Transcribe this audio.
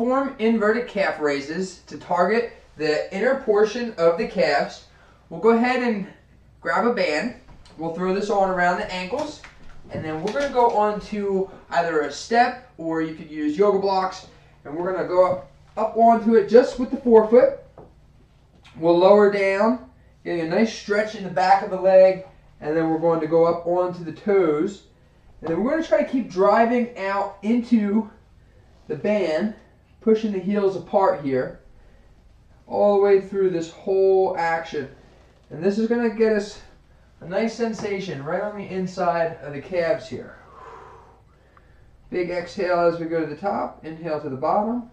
form inverted calf raises to target the inner portion of the calves. We'll go ahead and grab a band. We'll throw this on around the ankles. And then we're going to go on to either a step or you could use yoga blocks. And we're going to go up, up onto it just with the forefoot. We'll lower down, getting a nice stretch in the back of the leg. And then we're going to go up onto the toes. And then we're going to try to keep driving out into the band, pushing the heels apart here, all the way through this whole action. And this is going to get us a nice sensation right on the inside of the calves here. Big exhale as we go to the top, inhale to the bottom.